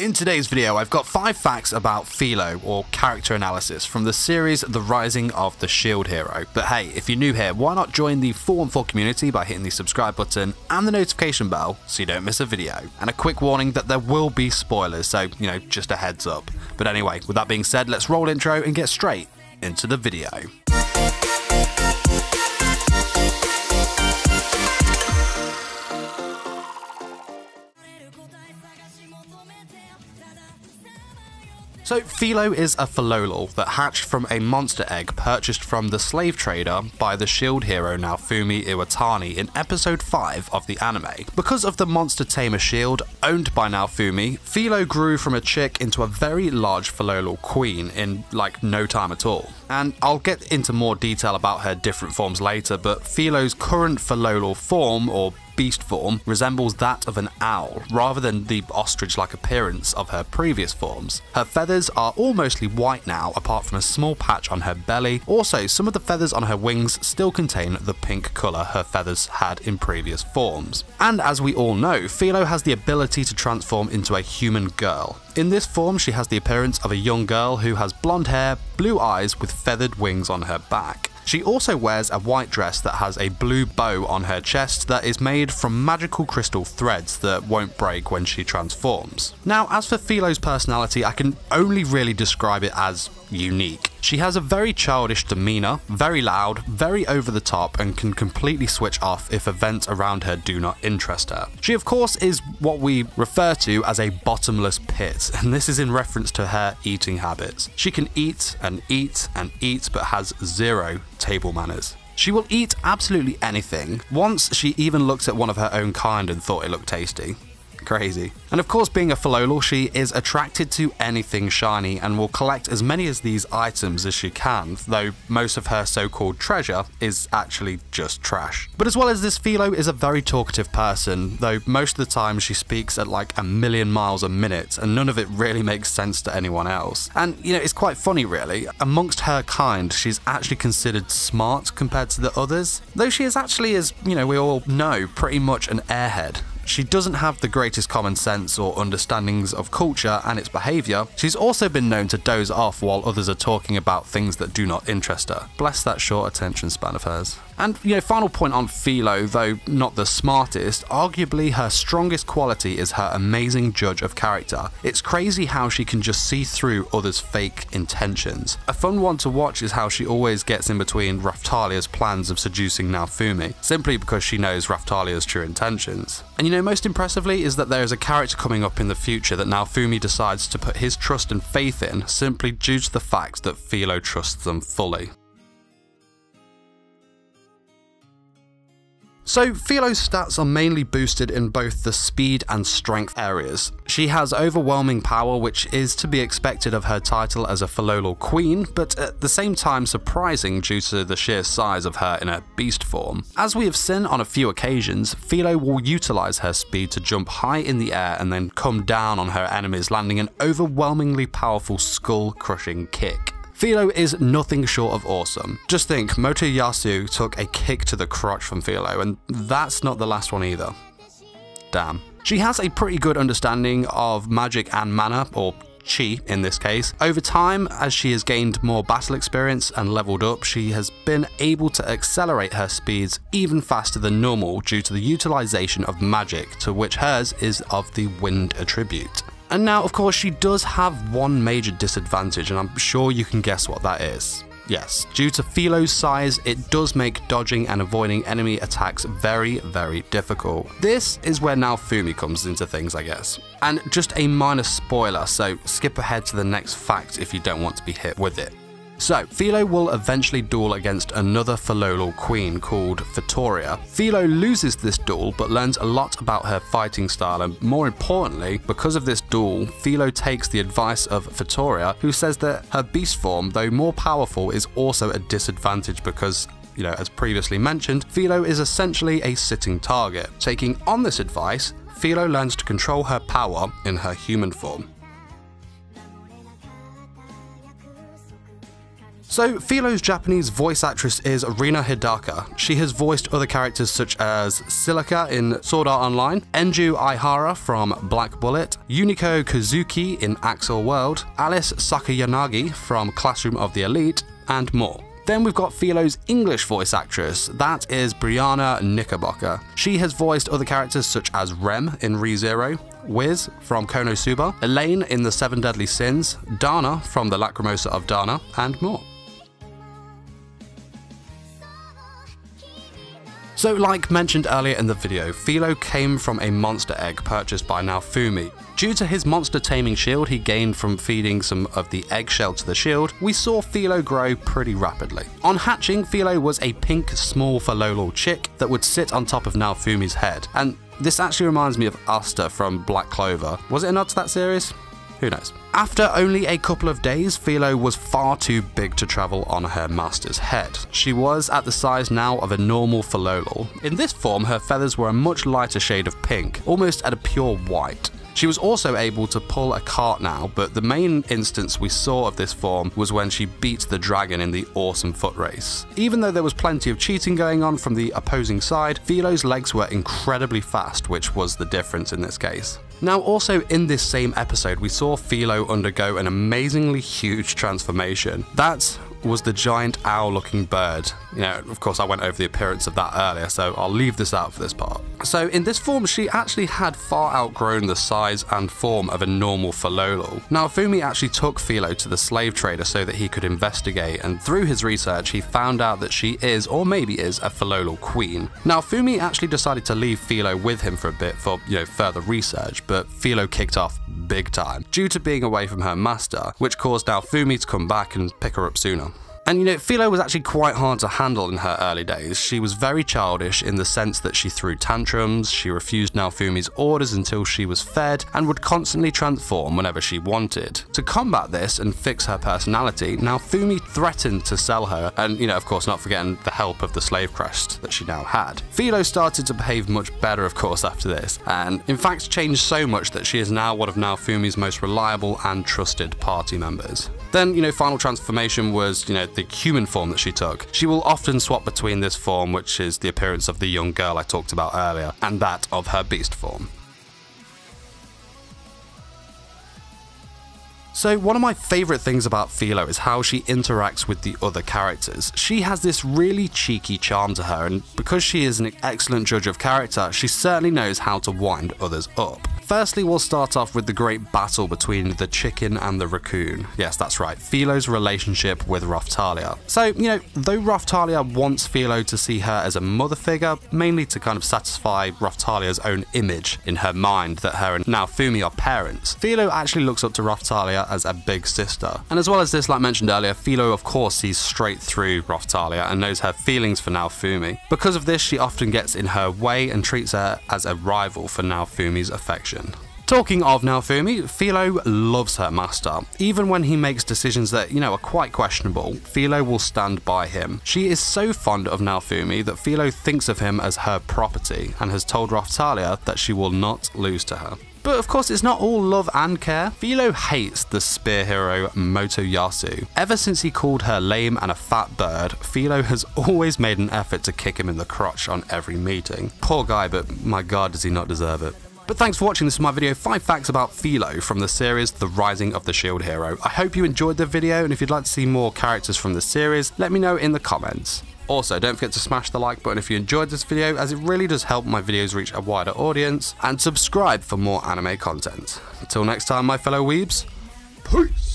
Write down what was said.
In today's video, I've got 5 facts about Filo, or character analysis, from the series The Rising of the Shield Hero. But hey, if you're new here, why not join the 414 community by hitting the subscribe button and the notification bell so you don't miss a video. And a quick warning that there will be spoilers, so, you know, just a heads up. But anyway, with that being said, let's roll intro and get straight into the video. So, Filo is a Filolial that hatched from a monster egg purchased from the slave trader by the shield hero Naofumi Iwatani in episode 5 of the anime. Because of the monster tamer shield owned by Naofumi, Filo grew from a chick into a very large Filolial queen in like no time at all. And I'll get into more detail about her different forms later, but Filo's current Filolial form, or beast form resembles that of an owl, rather than the ostrich-like appearance of her previous forms. Her feathers are all mostly white now, apart from a small patch on her belly. Also, some of the feathers on her wings still contain the pink colour her feathers had in previous forms. And as we all know, Filo has the ability to transform into a human girl. In this form, she has the appearance of a young girl who has blonde hair, blue eyes with feathered wings on her back. She also wears a white dress that has a blue bow on her chest that is made from magical crystal threads that won't break when she transforms. Now, as for Filo's personality, I can only really describe it as unique. She has a very childish demeanour, very loud, very over the top, and can completely switch off if events around her do not interest her. She, of course, is what we refer to as a bottomless pit, and this is in reference to her eating habits. She can eat and eat and eat, but has zero table manners. She will eat absolutely anything. Once she even looked at one of her own kind and thought it looked tasty. Crazy. And of course, being a Filolial, she is attracted to anything shiny and will collect as many of these items as she can, though most of her so-called treasure is actually just trash. But as well as this, Filo is a very talkative person, though most of the time she speaks at like a million miles a minute, and none of it really makes sense to anyone else. And, you know, it's quite funny really. Amongst her kind, she's actually considered smart compared to the others, though she is actually, as, you know, we all know, pretty much an airhead. She doesn't have the greatest common sense or understandings of culture and its behaviour. She's also been known to doze off while others are talking about things that do not interest her. Bless that short attention span of hers. And, you know, final point on Filo, though not the smartest, arguably her strongest quality is her amazing judge of character. It's crazy how she can just see through others' fake intentions. A fun one to watch is how she always gets in between Raphtalia's plans of seducing Naofumi, simply because she knows Raphtalia's true intentions. And you know, most impressively is that there is a character coming up in the future that Naofumi decides to put his trust and faith in simply due to the fact that Filo trusts them fully. So, Filo's stats are mainly boosted in both the speed and strength areas. She has overwhelming power, which is to be expected of her title as a Filolial queen, but at the same time surprising due to the sheer size of her in her beast form. As we have seen on a few occasions, Filo will utilize her speed to jump high in the air and then come down on her enemies, landing an overwhelmingly powerful skull-crushing kick. Filo is nothing short of awesome. Just think, Motoyasu took a kick to the crotch from Filo, and that's not the last one either. Damn. She has a pretty good understanding of magic and mana, or chi in this case. Over time, as she has gained more battle experience and leveled up, she has been able to accelerate her speeds even faster than normal due to the utilization of magic, to which hers is of the wind attribute. And now, of course, she does have one major disadvantage, and I'm sure you can guess what that is. Yes, due to Filo's size, it does make dodging and avoiding enemy attacks very, very difficult. This is where Naofumi comes into things, I guess. And just a minor spoiler, so skip ahead to the next fact if you don't want to be hit with it. So, Filo will eventually duel against another Filolial queen called Fitoria. Filo loses this duel but learns a lot about her fighting style and more importantly, because of this duel, Filo takes the advice of Fitoria who says that her beast form, though more powerful, is also a disadvantage because you know, as previously mentioned, Filo is essentially a sitting target. Taking on this advice, Filo learns to control her power in her human form. So, Filo's Japanese voice actress is Rina Hidaka. She has voiced other characters such as Silica in Sword Art Online, Enju Aihara from Black Bullet, Yuniko Kozuki in Accel World, Alice Sakayanagi from Classroom of the Elite, and more. Then we've got Filo's English voice actress, that is Brianna Knickerbocker. She has voiced other characters such as Rem in ReZero, Wiz from Konosuba, Elaine in The Seven Deadly Sins, Dana from The Lacrimosa of Dana, and more. So like mentioned earlier in the video, Filo came from a monster egg purchased by Naofumi. Due to his monster taming shield he gained from feeding some of the eggshell to the shield, we saw Filo grow pretty rapidly. On hatching, Filo was a pink small Filolial chick that would sit on top of Naofumi's head, and this actually reminds me of Asta from Black Clover. Was it a nod to that series? Who knows? After only a couple of days, Filo was far too big to travel on her master's head. She was at the size now of a normal Filolial. In this form, her feathers were a much lighter shade of pink, almost at a pure white. She was also able to pull a cart now, but the main instance we saw of this form was when she beat the dragon in the awesome foot race. Even though there was plenty of cheating going on from the opposing side, Filo's legs were incredibly fast, which was the difference in this case. Now, also in this same episode, we saw Filo undergo an amazingly huge transformation. That was the giant owl looking bird. You know, of course, I went over the appearance of that earlier, so I'll leave this out for this part. So, in this form, she actually had far outgrown the size and form of a normal Filolial. Now, Fumi actually took Filo to the slave trader so that he could investigate, and through his research, he found out that she is, or maybe is, a Filolial queen. Naofumi actually decided to leave Filo with him for a bit for, you know, further research, but Filo kicked off big time due to being away from her master, which caused Naofumi to come back and pick her up sooner. And you know, Filo was actually quite hard to handle in her early days. She was very childish in the sense that she threw tantrums, she refused Naofumi's orders until she was fed, and would constantly transform whenever she wanted. To combat this and fix her personality, Naofumi threatened to sell her, and you know, of course, not forgetting the help of the slave crest that she now had. Filo started to behave much better, of course, after this, and in fact changed so much that she is now one of Naofumi's most reliable and trusted party members. Then, you know, final transformation was, you know, the human form that she took. She will often swap between this form, which is the appearance of the young girl I talked about earlier, and that of her beast form. So one of my favourite things about Filo is how she interacts with the other characters. She has this really cheeky charm to her and because she is an excellent judge of character, she certainly knows how to wind others up. Firstly, we'll start off with the great battle between the chicken and the raccoon. Yes, that's right, Filo's relationship with Raphtalia. So, you know, though Raphtalia wants Filo to see her as a mother figure, mainly to kind of satisfy Raphtalia's own image in her mind that her and Naofumi are parents, Filo actually looks up to Raphtalia as a big sister. And as well as this, like mentioned earlier, Filo of course sees straight through Raphtalia and knows her feelings for Naofumi. Because of this, she often gets in her way and treats her as a rival for Naofumi's affection. Talking of Naofumi, Filo loves her master. Even when he makes decisions that, you know, are quite questionable, Filo will stand by him. She is so fond of Naofumi that Filo thinks of him as her property and has told Raphtalia that she will not lose to her. But of course, it's not all love and care. Filo hates the spear hero Motoyasu. Ever since he called her lame and a fat bird, Filo has always made an effort to kick him in the crotch on every meeting. Poor guy, but my god, does he not deserve it. But thanks for watching this is my video 5 facts about Filo from the series The Rising of the Shield Hero. I hope you enjoyed the video and if you'd like to see more characters from the series, let me know in the comments. Also, don't forget to smash the like button if you enjoyed this video as it really does help my videos reach a wider audience, and subscribe for more anime content. Until next time my fellow weebs, peace!